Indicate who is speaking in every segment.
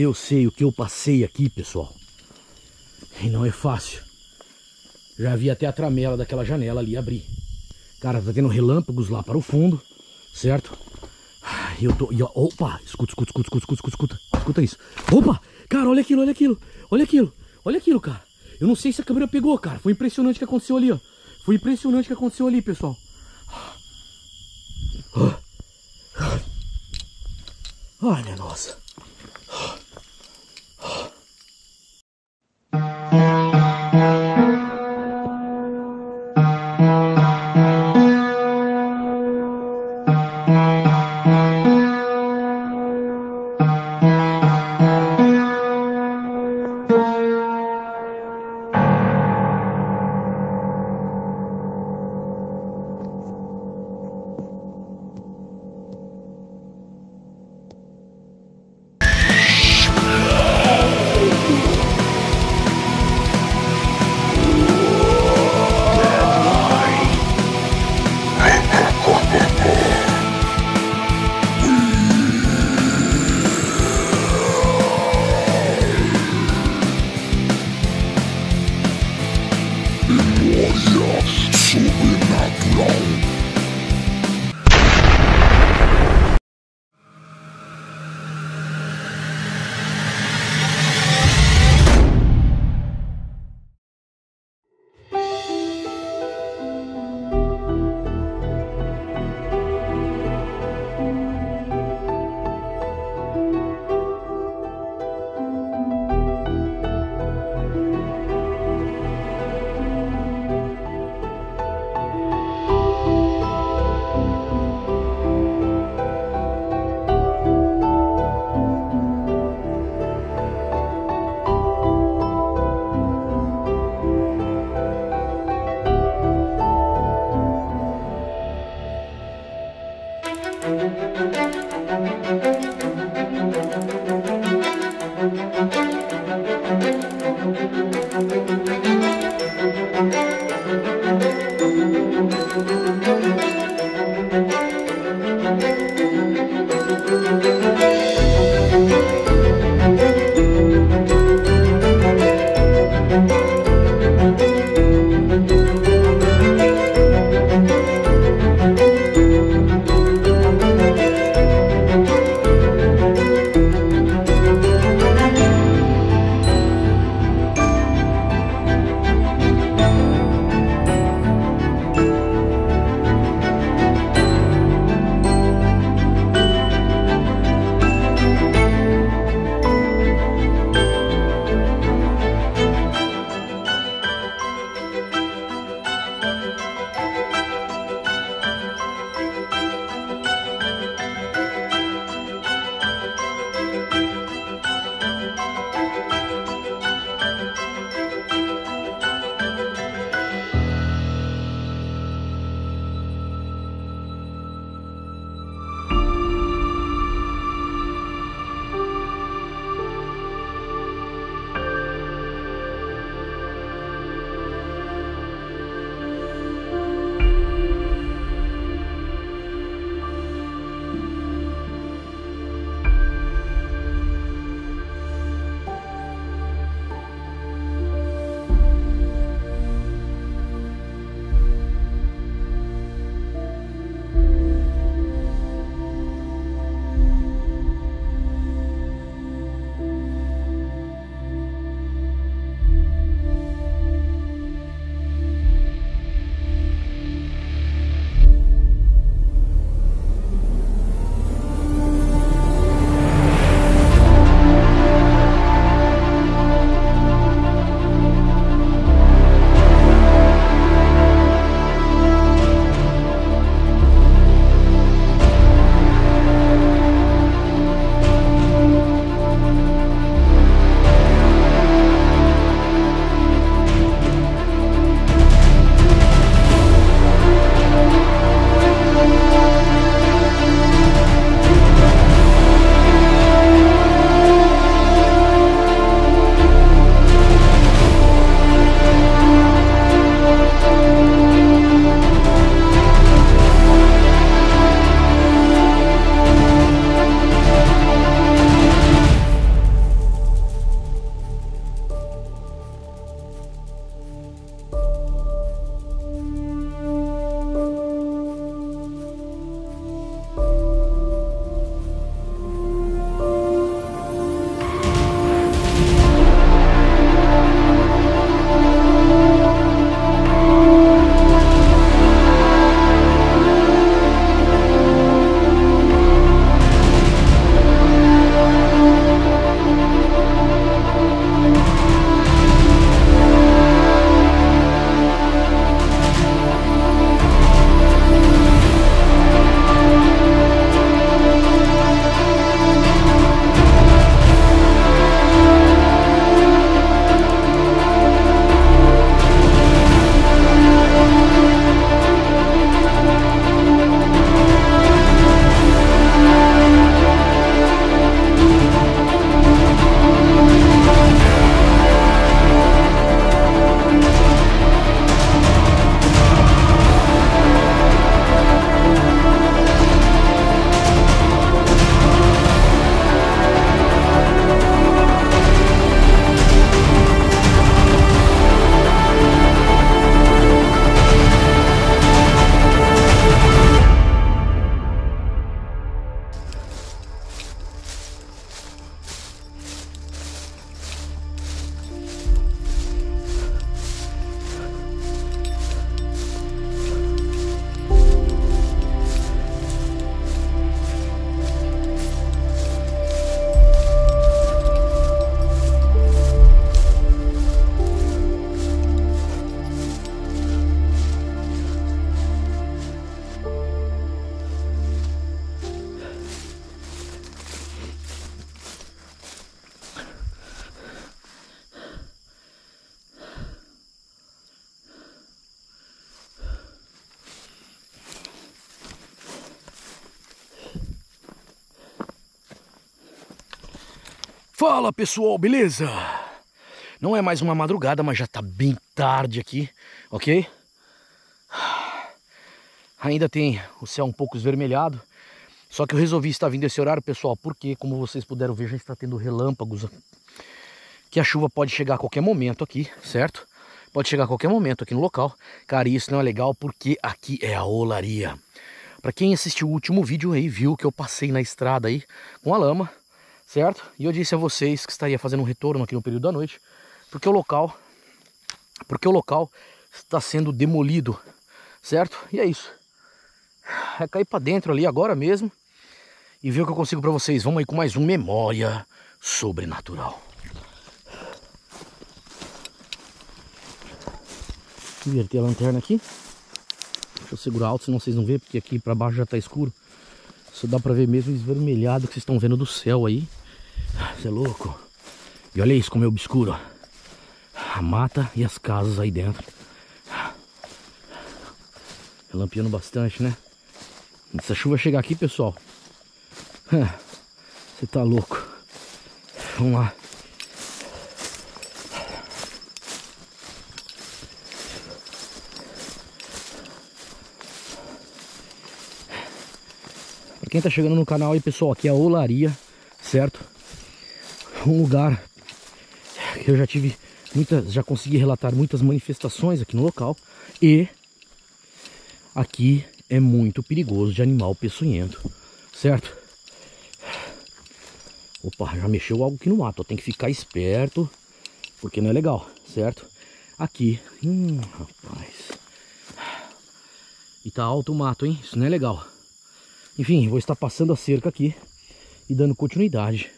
Speaker 1: Eu sei o que eu passei aqui, pessoal. E não é fácil. Já vi até a tramela daquela janela ali abrir. Cara, tá tendo relâmpagos lá para o fundo, certo? E eu tô. E, ó, opa! Escuta, escuta, escuta, escuta, escuta, escuta. Escuta isso. Opa! Cara, olha aquilo, olha aquilo. Olha aquilo. Olha aquilo, cara. Eu não sei se a câmera pegou, cara. Foi impressionante o que aconteceu ali, ó. Foi impressionante o que aconteceu ali, pessoal. Ai, minha nossa. Fala pessoal, beleza? Não é mais uma madrugada, mas já tá bem tarde aqui, ok? Ainda tem o céu um pouco esvermelhado. Só que eu resolvi estar vindo esse horário, pessoal, porque, como vocês puderam ver, já está tendo relâmpagos. Que a chuva pode chegar a qualquer momento aqui, certo? Pode chegar a qualquer momento aqui no local. Cara, isso não é legal porque aqui é a olaria. Para quem assistiu o último vídeo aí, viu que eu passei na estrada aí com a lama certo? E eu disse a vocês que estaria fazendo um retorno aqui no período da noite, porque o local, porque o local está sendo demolido, certo? E é isso. É cair para dentro ali agora mesmo e ver o que eu consigo para vocês. Vamos aí com mais um Memória Sobrenatural. Inverter a lanterna aqui. Deixa eu segurar alto, senão vocês não vê, porque aqui para baixo já está escuro. Só dá pra ver mesmo esvermelhado que vocês estão vendo do céu aí. Você é louco. E olha isso como é obscuro. A mata e as casas aí dentro. Relampeando bastante, né? Se a chuva chegar aqui, pessoal. Você tá louco. Vamos lá. Quem tá chegando no canal aí, pessoal, aqui é a Olaria, certo? Um lugar que eu já tive muitas, já consegui relatar muitas manifestações aqui no local e aqui é muito perigoso de animal peçonhento, certo? Opa, já mexeu algo aqui no mato, tem que ficar esperto, porque não é legal, certo? Aqui, hum, rapaz, e tá alto o mato, hein? Isso não é legal. Enfim, vou estar passando a cerca aqui e dando continuidade.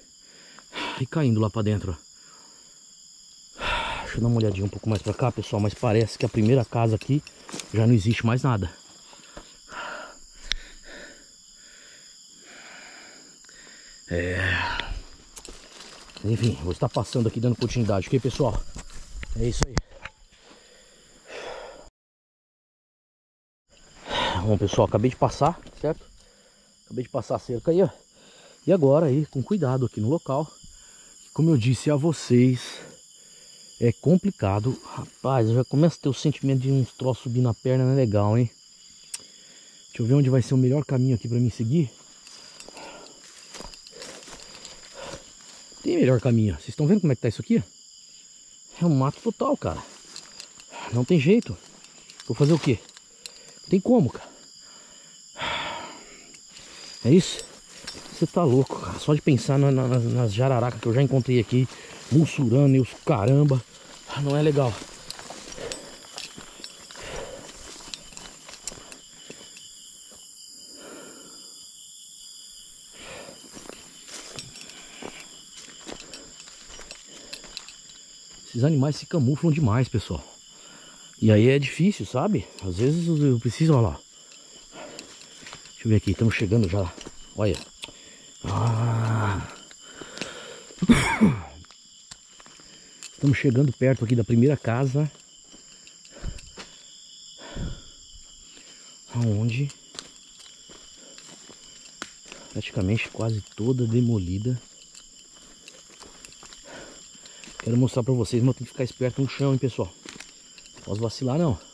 Speaker 1: E caindo lá para dentro. Deixa eu dar uma olhadinha um pouco mais para cá, pessoal. Mas parece que a primeira casa aqui já não existe mais nada. É... Enfim, vou estar passando aqui dando continuidade, ok, pessoal? É isso aí. Bom, pessoal, acabei de passar, certo? Acabei de passar a cerca aí, ó. E agora aí, com cuidado aqui no local. Como eu disse a vocês, é complicado. Rapaz, eu já começo a ter o sentimento de uns troços subir na perna, não é legal, hein? Deixa eu ver onde vai ser o melhor caminho aqui pra mim seguir. Tem melhor caminho. Vocês estão vendo como é que tá isso aqui? É um mato total, cara. Não tem jeito. Vou fazer o quê? Não tem como, cara. É isso? Você tá louco, cara. Só de pensar na, na, nas jararacas que eu já encontrei aqui. Mussurana e os caramba. Não é legal. Esses animais se camuflam demais, pessoal. E aí é difícil, sabe? Às vezes eu preciso, olha lá. Deixa eu ver aqui, estamos chegando já. Olha. Ah. Estamos chegando perto aqui da primeira casa. Aonde praticamente quase toda demolida. Quero mostrar pra vocês, mas tenho que ficar esperto no chão, hein, pessoal. Não posso vacilar, não.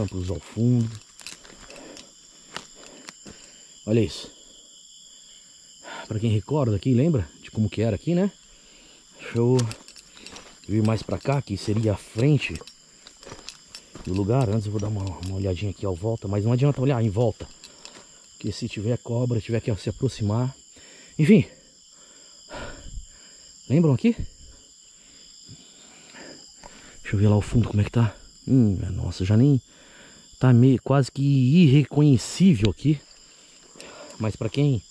Speaker 1: Relâmpagos ao fundo. Olha isso. Para quem recorda aqui, lembra de como que era aqui, né? Deixa eu vir mais para cá, que seria a frente do lugar. Antes eu vou dar uma, uma olhadinha aqui ao volta, mas não adianta olhar em volta. Porque se tiver cobra, tiver que se aproximar. Enfim. Lembram aqui? Deixa eu ver lá o fundo como é que tá. Hum, nossa, já nem tá meio quase que irreconhecível aqui. Mas para quem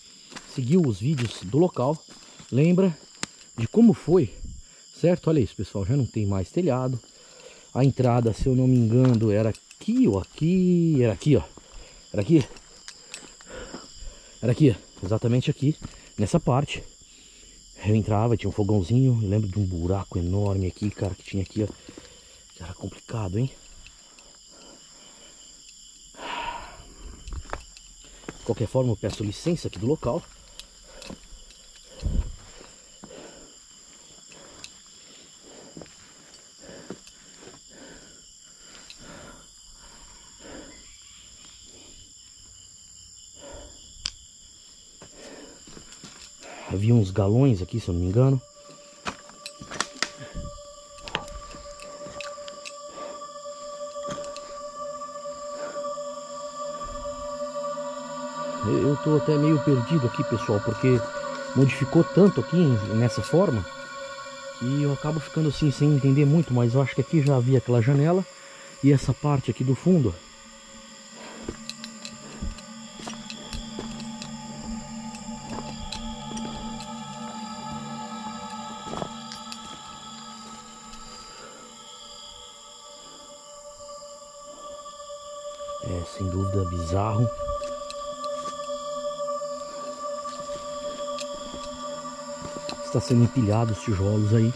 Speaker 1: seguiu os vídeos do local, lembra de como foi, certo? Olha isso, pessoal, já não tem mais telhado. A entrada, se eu não me engano, era aqui ou aqui, era aqui, ó. Era aqui. Era aqui, exatamente aqui, nessa parte. Eu entrava, tinha um fogãozinho, eu lembro de um buraco enorme aqui, cara, que tinha aqui, ó. Era complicado, hein? Qualquer forma, eu peço licença aqui do local. Havia uns galões aqui, se eu não me engano. Eu tô até meio perdido aqui, pessoal, porque modificou tanto aqui nessa forma que eu acabo ficando assim sem entender muito, mas eu acho que aqui já havia aquela janela e essa parte aqui do fundo sendo empilhado os tijolos aí.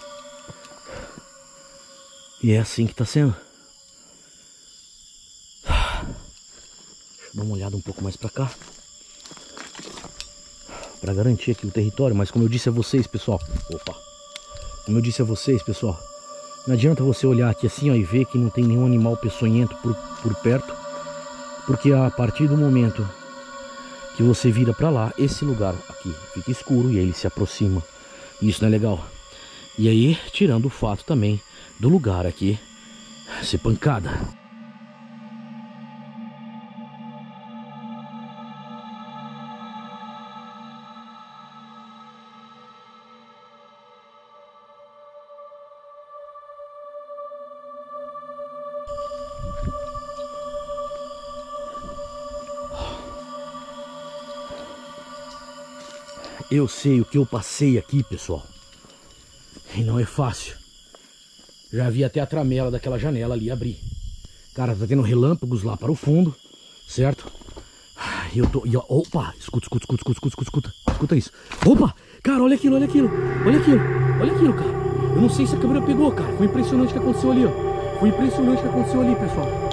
Speaker 1: E é assim que está sendo. Deixa eu dar uma olhada um pouco mais para cá. Para garantir aqui o território, mas como eu disse a vocês, pessoal. Opa! Como eu disse a vocês, pessoal. Não adianta você olhar aqui assim ó, e ver que não tem nenhum animal peçonhento por, por perto. Porque a partir do momento que você vira para lá, esse lugar aqui fica escuro e ele se aproxima. Isso não é legal. E aí, tirando o fato também do lugar aqui ser pancada. Eu sei o que eu passei aqui, pessoal. E não é fácil. Já vi até a tramela daquela janela ali abrir. Cara, tá tendo relâmpagos lá para o fundo, certo? E eu tô. E, opa! Escuta, escuta, escuta, escuta, escuta, escuta. Escuta isso. Opa! Cara, olha aquilo, olha aquilo. Olha aquilo. Olha aquilo, cara. Eu não sei se a câmera pegou, cara. Foi impressionante o que aconteceu ali, ó. Foi impressionante o que aconteceu ali, pessoal.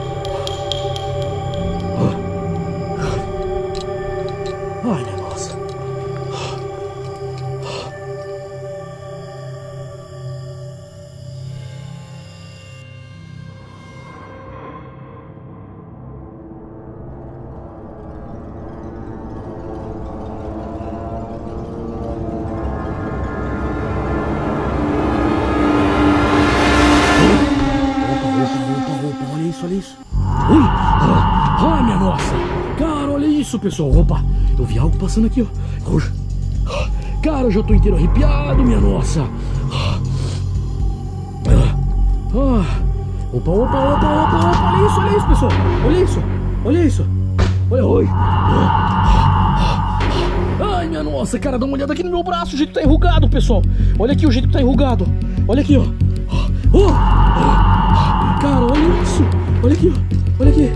Speaker 1: Pessoal. Opa! Eu vi algo passando aqui, ó. Cara, eu já tô inteiro arrepiado, minha nossa. Ah. Opa, opa, opa, opa, opa. Olha isso, olha isso, pessoal. Olha isso. Olha isso. Olha, oi. Ai, minha nossa, cara, dá uma olhada aqui no meu braço. O jeito que tá enrugado, pessoal. Olha aqui o jeito que tá enrugado. Olha aqui, ó. Cara, olha isso. Olha aqui, ó. Olha aqui.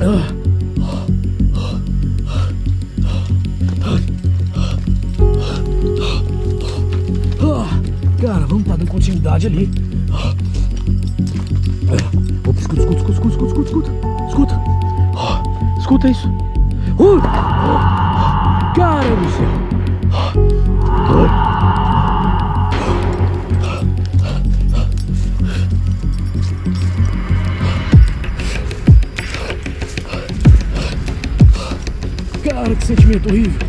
Speaker 1: Ah, continuidade ali. Opa, escuta, escuta, escuta, escuta, escuta, escuta, escuta. Escuta isso. Uh! Cara do céu. Cara, que sentimento horrível.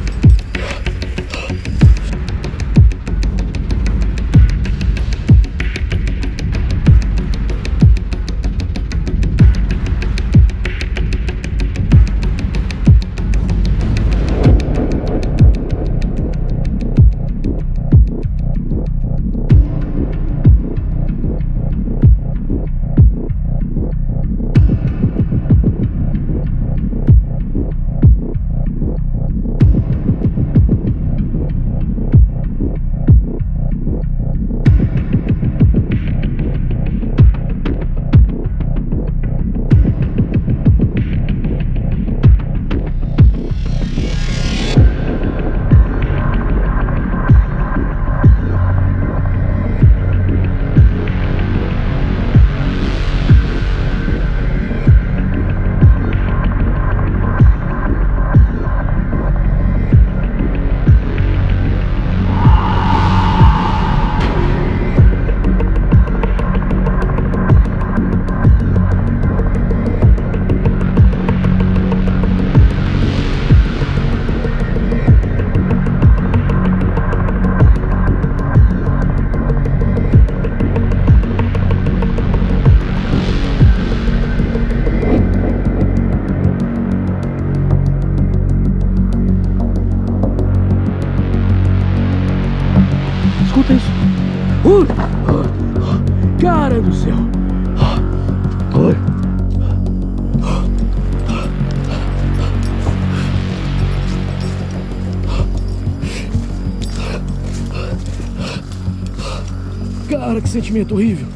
Speaker 1: Sentimento horrível.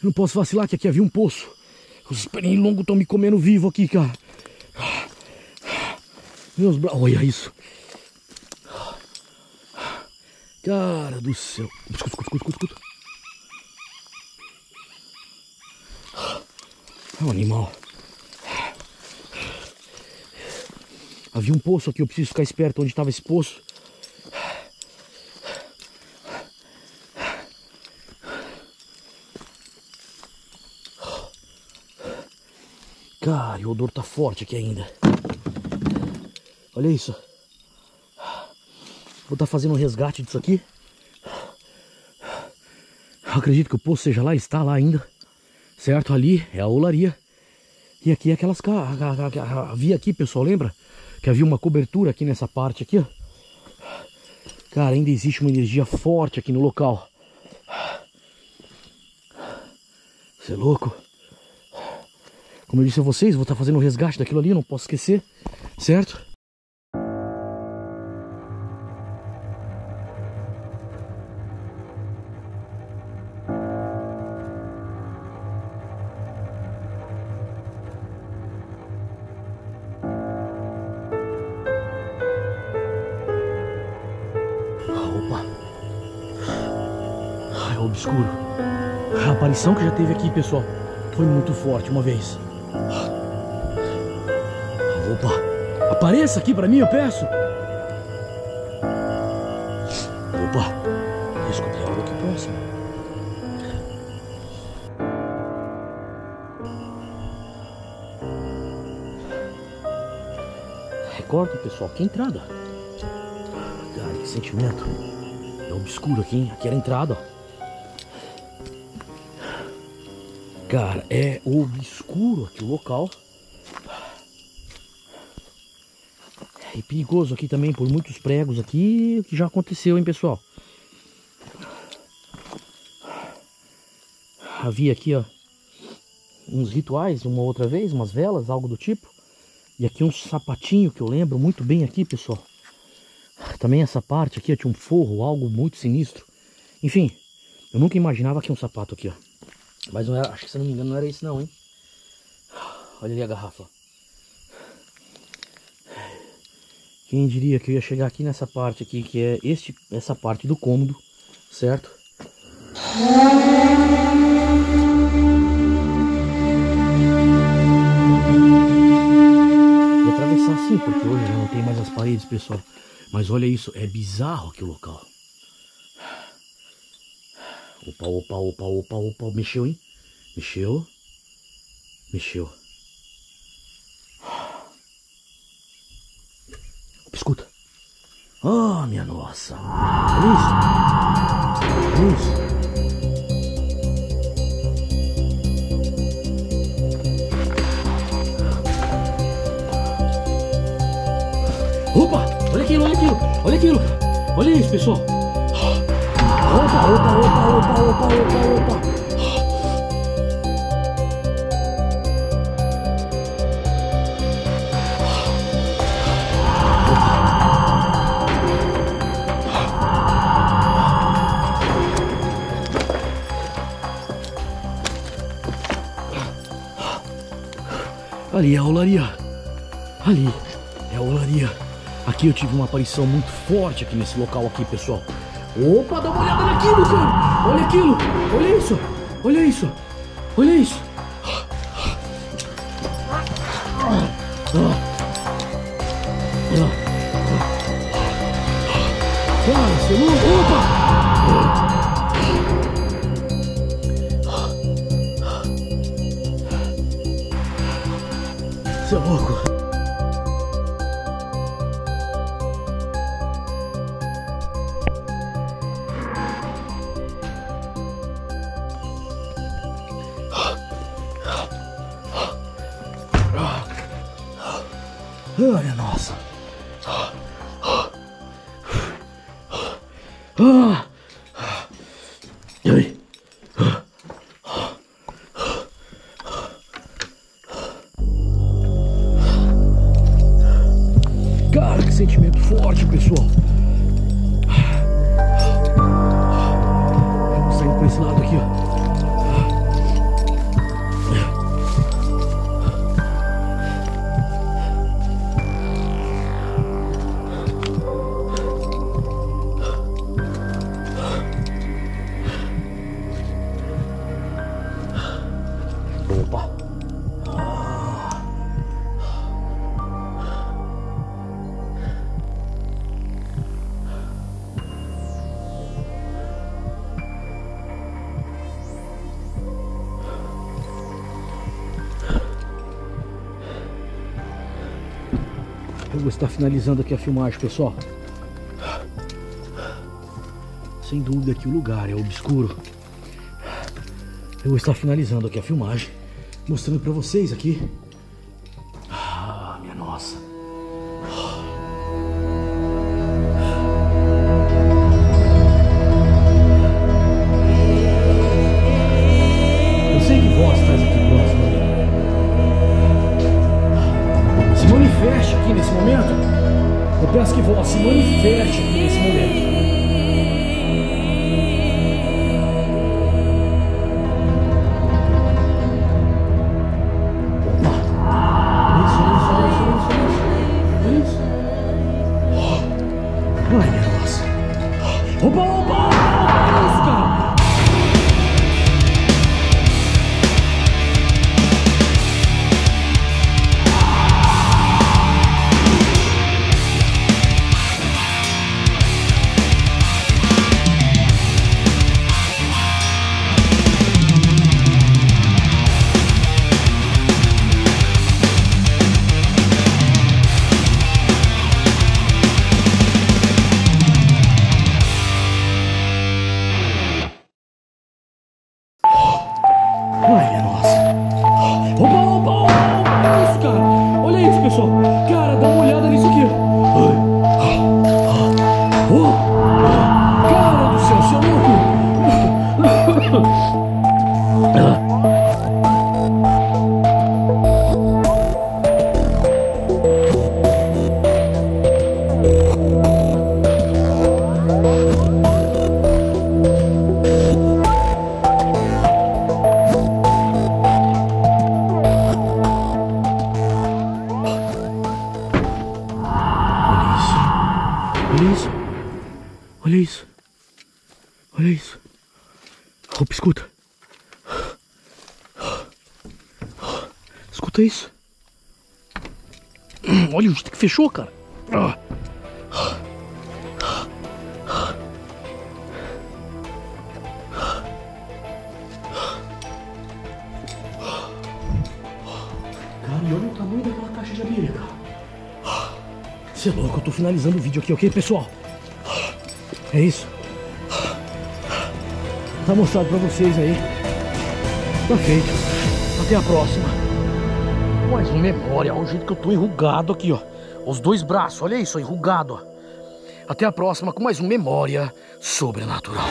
Speaker 1: Eu não posso vacilar que aqui havia um poço. Os pernilongos estão me comendo vivo aqui, cara. Meus braços. Olha isso. Cara do céu. Escuta, escuta, escuta, escuta. É um animal. Havia um poço aqui, eu preciso ficar esperto onde estava esse poço. Cara, o odor tá forte aqui ainda. Olha isso. Vou estar tá fazendo um resgate disso aqui. Eu acredito que o poço seja lá, está lá ainda. Certo? Ali é a olaria. E aqui é aquelas... Havia aqui, pessoal, lembra? Que havia uma cobertura aqui nessa parte aqui, ó. Cara, ainda existe uma energia forte aqui no local. Você é louco? Como eu disse a vocês, vou estar fazendo o resgate daquilo ali, não posso esquecer, certo? Que já teve aqui, pessoal, foi muito forte uma vez. Opa! Apareça aqui pra mim, eu peço! Opa! Escutei algo aqui próximo. Recorda, pessoal, que entrada. Cara, que sentimento. É obscuro aqui, hein? Aqui era a entrada, ó. Cara, é obscuro aqui o local. É perigoso aqui também por muitos pregos aqui, o que já aconteceu, hein, pessoal? Havia aqui, ó, uns rituais uma outra vez, umas velas, algo do tipo. E aqui um sapatinho que eu lembro muito bem aqui, pessoal. Também essa parte aqui ó, tinha um forro, algo muito sinistro. Enfim, eu nunca imaginava que um sapato aqui, ó. Mas não era, acho que se não me engano não era isso não, hein? Olha ali a garrafa. Quem diria que eu ia chegar aqui nessa parte aqui, que é este, essa parte do cômodo, certo? E atravessar assim, porque hoje já não tem mais as paredes, pessoal. Mas olha isso, é bizarro o local. Opa, opa, opa, opa, opa. Mexeu, hein? Mexeu. Mexeu. Escuta. Oh, minha nossa. Olha isso. Olha isso. Opa! Olha aquilo, olha aquilo, olha aquilo. Olha isso, pessoal. Opa, opa, opa, opa, opa, opa, opa. Ali é a olaria. Ali é a olaria. Aqui eu tive uma aparição muito forte aqui nesse local aqui, pessoal. Opa, dá uma olhada naquilo, cara. Olha aquilo. Olha isso. Olha isso. Olha isso. Ai, nossa. Ah. Ai. Eu vou estar finalizando aqui a filmagem, pessoal. Sem dúvida que o lugar é obscuro. Eu vou estar finalizando aqui a filmagem, mostrando para vocês aqui. Fechou, cara. Cara, e olha o tamanho daquela caixa de abelha, cara. Você é louco, eu tô finalizando o vídeo aqui, ok, pessoal? É isso. Tá mostrado pra vocês aí. Tá feito. Até a próxima. Mais uma memória, olha o jeito que eu tô enrugado aqui, ó. Os dois braços, olha isso, enrugado. Até a próxima com mais um Memória Sobrenatural.